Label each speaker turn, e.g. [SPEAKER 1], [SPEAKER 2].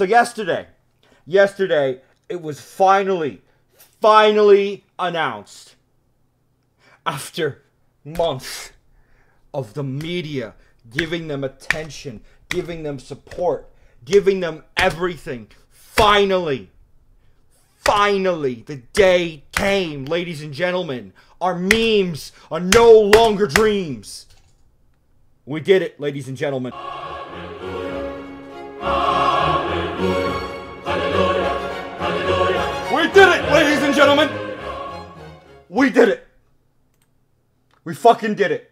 [SPEAKER 1] So yesterday, yesterday, it was finally, finally announced after months of the media giving them attention, giving them support, giving them everything. Finally, finally, the day came, ladies and gentlemen. Our memes are no longer dreams. We did it, ladies and gentlemen. Ladies and gentlemen. We did it. We fucking did it.